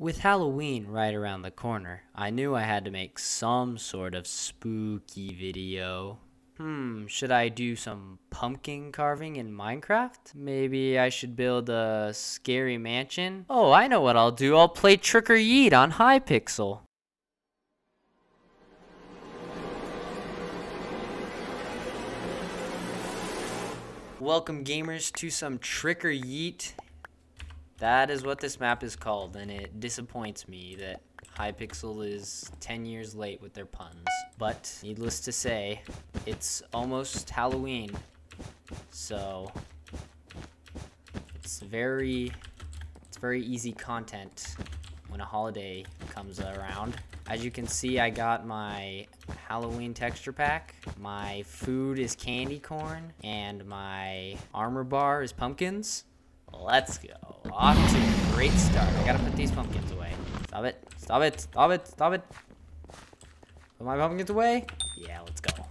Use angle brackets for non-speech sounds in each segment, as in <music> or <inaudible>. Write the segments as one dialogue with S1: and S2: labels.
S1: With Halloween right around the corner, I knew I had to make some sort of spooky video. Hmm, should I do some pumpkin carving in Minecraft? Maybe I should build a scary mansion? Oh, I know what I'll do. I'll play Trick or Yeet on Hypixel. Welcome gamers to some Trick or Yeet. That is what this map is called, and it disappoints me that Hypixel is 10 years late with their puns. But, needless to say, it's almost Halloween, so it's very, it's very easy content when a holiday comes around. As you can see, I got my Halloween texture pack. My food is candy corn, and my armor bar is pumpkins. Let's go. Off to a great start. I gotta put these pumpkins away. Stop it. Stop it. Stop it. Stop it. Put my pumpkins away. Yeah, let's go.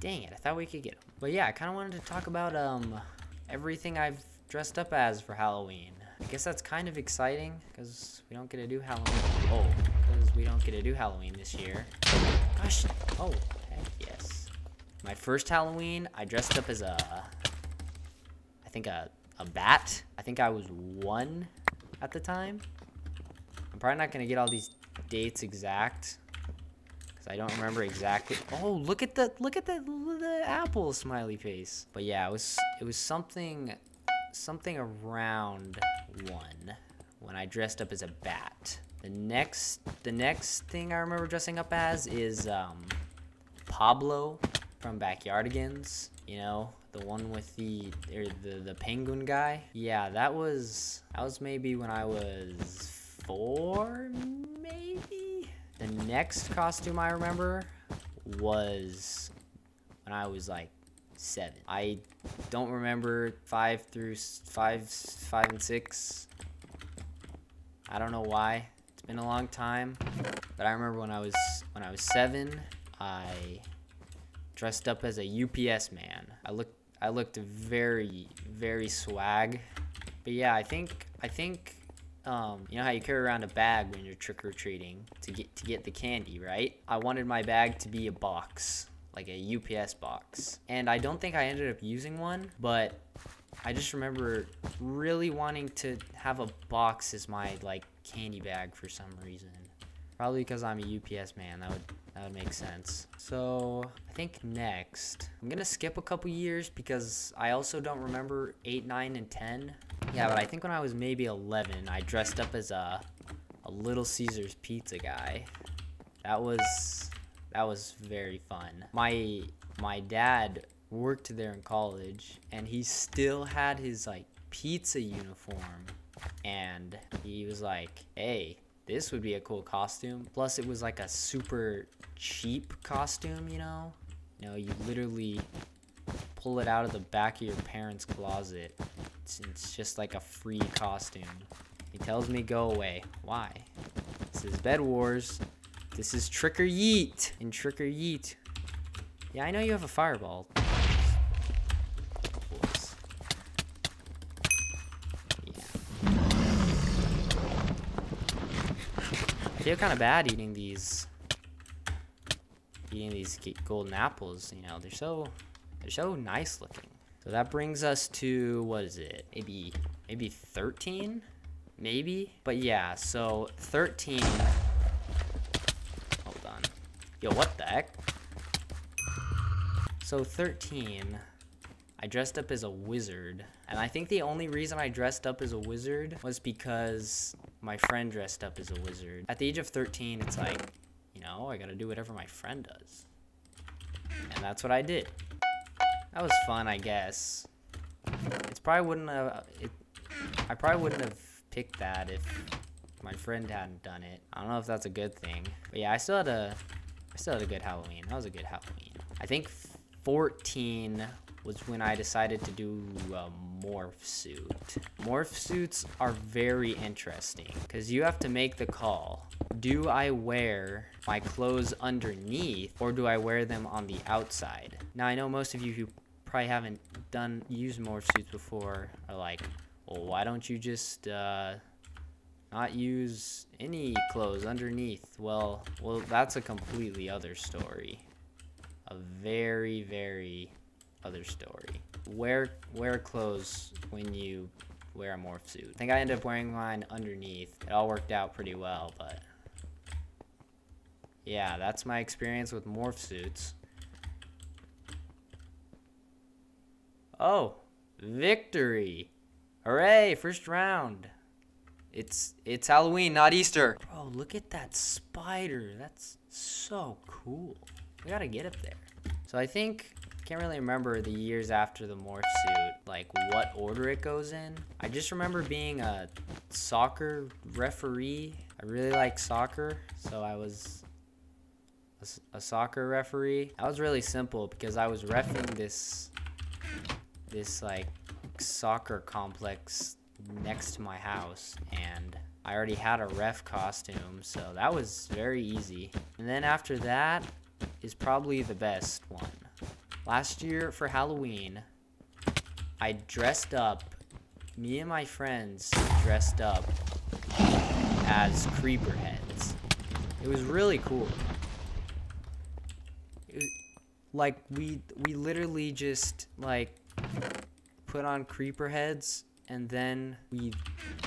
S1: Dang it. I thought we could get them. But yeah, I kind of wanted to talk about um everything I've dressed up as for Halloween. I guess that's kind of exciting because we don't get to do Halloween. Oh, because we don't get to do Halloween this year. Gosh. Oh, heck yes. My first Halloween, I dressed up as a, think a, a bat. I think I was one at the time. I'm probably not going to get all these dates exact because I don't remember exactly. Oh, look at the, look at the, the apple smiley face. But yeah, it was, it was something, something around one when I dressed up as a bat. The next, the next thing I remember dressing up as is um, Pablo from Backyardigans. You know, the one with the or the the penguin guy. Yeah, that was that was maybe when I was four, maybe. The next costume I remember was when I was like seven. I don't remember five through five, five and six. I don't know why. It's been a long time, but I remember when I was when I was seven, I dressed up as a UPS man. I looked I looked very very swag. But yeah, I think I think um, you know how you carry around a bag when you're trick or treating to get to get the candy, right? I wanted my bag to be a box, like a UPS box. And I don't think I ended up using one, but I just remember really wanting to have a box as my like candy bag for some reason. Probably because I'm a UPS man. That would that would make sense. So I think next, I'm gonna skip a couple years because I also don't remember 8, 9, and 10. Yeah, but I think when I was maybe 11, I dressed up as a, a Little Caesars pizza guy. That was that was very fun. My my dad worked there in college and he still had his like pizza uniform and he was like, "Hey, this would be a cool costume. Plus, it was like a super cheap costume, you know? You know, you literally pull it out of the back of your parents' closet. It's, it's just like a free costume. He tells me go away. Why? This is Bed Wars. This is Trick or Yeet. In Trick or Yeet. Yeah, I know you have a fireball. I feel kind of bad eating these eating these golden apples, you know. They're so they're so nice looking. So that brings us to what is it? Maybe maybe 13? Maybe? But yeah, so 13 Hold on. Yo, what the heck? So 13 I dressed up as a wizard. And I think the only reason I dressed up as a wizard was because my friend dressed up as a wizard. At the age of 13, it's like, you know, I gotta do whatever my friend does. And that's what I did. That was fun, I guess. It's probably wouldn't have, it, I probably wouldn't have picked that if my friend hadn't done it. I don't know if that's a good thing. But yeah, I still had a, I still had a good Halloween. That was a good Halloween. I think 14 was when I decided to do a morph suit. Morph suits are very interesting because you have to make the call. Do I wear my clothes underneath or do I wear them on the outside? Now I know most of you who probably haven't done used morph suits before are like, well, why don't you just uh, not use any clothes underneath? Well, well, that's a completely other story. A very, very other story. Wear wear clothes when you wear a morph suit. I think I ended up wearing mine underneath. It all worked out pretty well, but yeah, that's my experience with morph suits. Oh, victory! Hooray, first round. It's it's Halloween, not Easter. Bro, look at that spider. That's so cool. We gotta get up there. So I think can't really remember the years after the morph suit, like what order it goes in. I just remember being a soccer referee. I really like soccer, so I was a, a soccer referee. That was really simple because I was refing this this like soccer complex next to my house and I already had a ref costume, so that was very easy. And then after that is probably the best one. Last year for Halloween, I dressed up, me and my friends dressed up as creeper heads. It was really cool. Was, like we we literally just like put on creeper heads and then we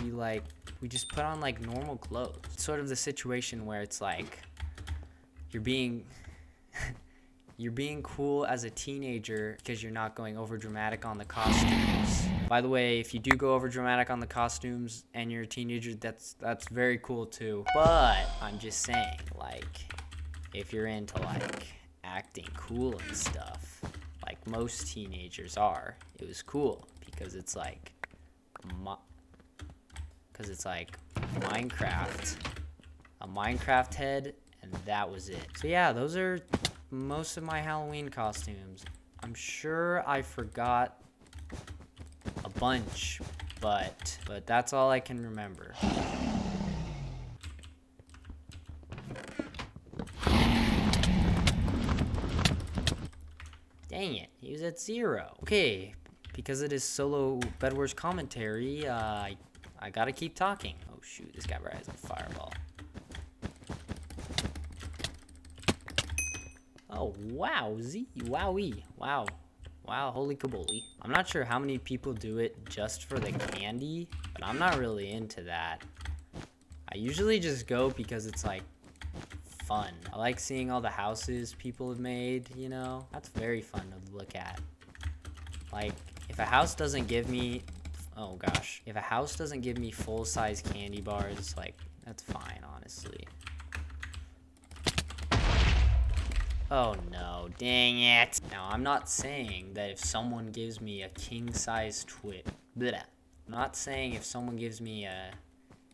S1: we like we just put on like normal clothes. It's sort of the situation where it's like you're being <laughs> you're being cool as a teenager because you're not going over dramatic on the costumes. By the way, if you do go over dramatic on the costumes and you're a teenager, that's that's very cool too. But I'm just saying, like, if you're into like acting cool and stuff, like most teenagers are, it was cool because it's like, because it's like Minecraft, a Minecraft head, and that was it. So yeah, those are most of my Halloween costumes. I'm sure I forgot a bunch, but but that's all I can remember. Dang it, he was at zero. Okay, because it is solo Bedwars commentary, uh, I, I gotta keep talking. Oh shoot, this guy has a fireball. Oh, wow, Z, wowie, wow. Wow, holy kaboli. I'm not sure how many people do it just for the candy, but I'm not really into that. I usually just go because it's like fun. I like seeing all the houses people have made, you know? That's very fun to look at. Like, if a house doesn't give me, oh gosh, if a house doesn't give me full-size candy bars, like, that's fine, honestly. Oh no, dang it. Now, I'm not saying that if someone gives me a king-size twit, I'm not saying if someone gives me a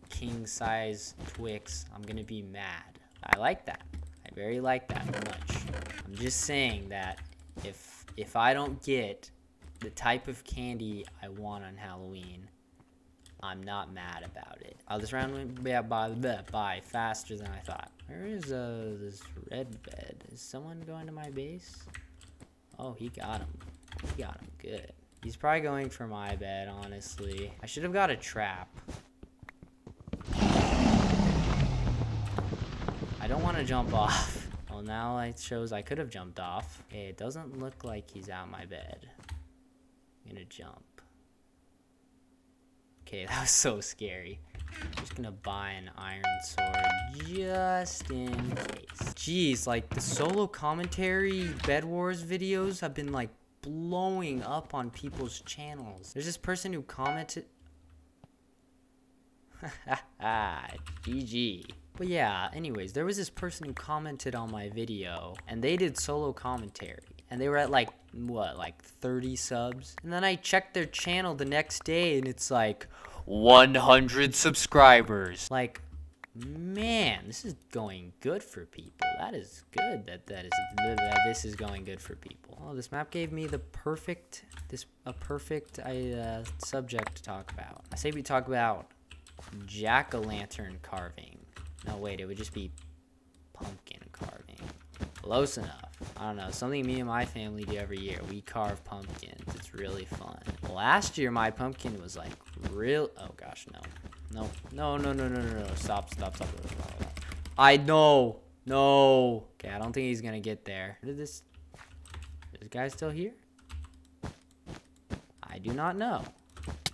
S1: king-size Twix, I'm gonna be mad. I like that. I very like that much. I'm just saying that if if I don't get the type of candy I want on Halloween, I'm not mad about it. Oh, this round went by, by, by faster than I thought. Where is uh this red bed? Is someone going to my base? Oh, he got him. He got him good. He's probably going for my bed, honestly. I should have got a trap. I don't want to jump <laughs> off. Well, now it shows I could have jumped off. Okay, it doesn't look like he's out my bed. I'm gonna jump. Okay, <laughs> that was so scary. I'm just gonna buy an iron sword just in case. Jeez, like the solo commentary Bed Wars videos have been like blowing up on people's channels. There's this person who commented. <laughs> GG. But yeah, anyways, there was this person who commented on my video and they did solo commentary and they were at like what like 30 subs? And then i checked their channel the next day and it's like 100 subscribers. Like man this is going good for people. That is good that that is that this is going good for people. Oh this map gave me the perfect this a perfect uh, subject to talk about. I say we talk about jack-o'-lantern carving. No wait it would just be pumpkin carving. Close enough I don't know, something me and my family do every year. We carve pumpkins. It's really fun. Last year, my pumpkin was like Real? Oh gosh, no. No, no, no, no, no, no, no. Stop, stop, stop. stop. I know. No. Okay, I don't think he's gonna get there. Did this... Is this guy still here? I do not know.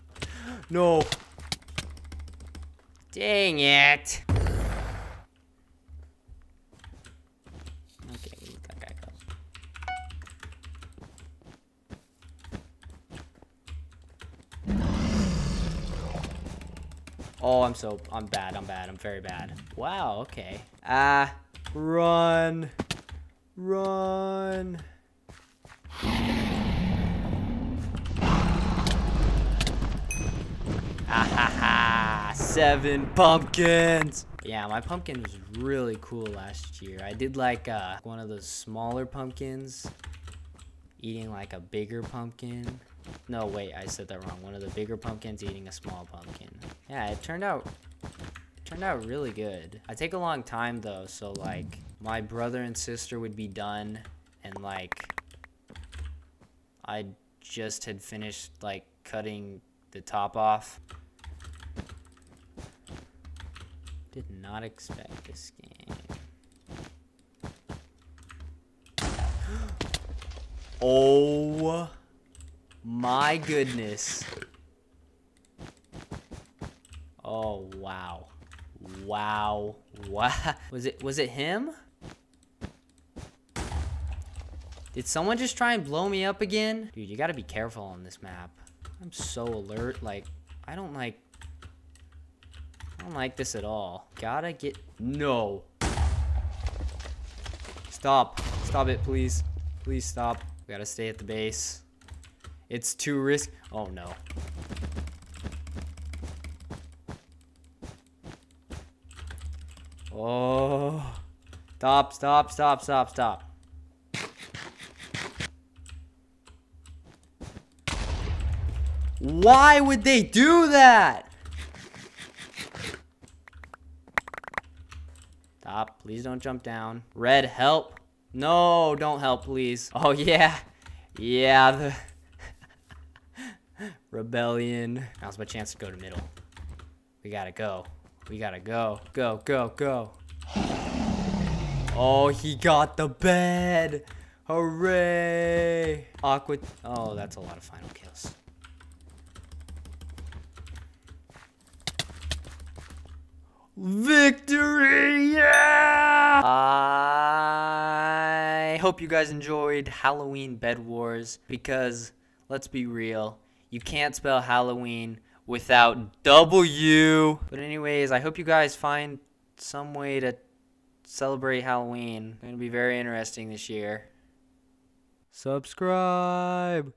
S1: <gasps> no. Dang it. Okay, we let that guy go. Oh, I'm so, I'm bad, I'm bad, I'm very bad. Wow, okay. Ah, run, run. Ah ha ha, seven pumpkins. Yeah, my pumpkin was really cool last year. I did like uh, one of those smaller pumpkins, eating like a bigger pumpkin. No, wait, I said that wrong. One of the bigger pumpkins eating a small pumpkin. Yeah, it turned out turned out really good. I take a long time though, so like my brother and sister would be done and like I just had finished like cutting the top off. Did not expect this game. <gasps> oh my goodness. Oh wow. Wow. Wow. <laughs> Was it was it him? Did someone just try and blow me up again? Dude, you gotta be careful on this map. I'm so alert. Like, I don't like... I don't like this at all. Gotta get... No. Stop. Stop it, please. Please stop. We gotta stay at the base. It's too risk. Oh, no. Oh. Stop, stop, stop, stop, stop. Why would they do that? Stop. Please don't jump down. Red, help. No, don't help, please. Oh, <laughs> yeah. Yeah, the... Rebellion. Now's my chance to go to middle. We gotta go. We gotta go. Go, go, go. Oh, he got the bed. Hooray. Aqua. Oh, that's a lot of final kills. Victory! Yeah! I hope you guys enjoyed Halloween Bed Wars because, let's be real, you can't spell Halloween without W. But anyways, I hope you guys find some way to celebrate Halloween. It's going to be very interesting this year. Subscribe!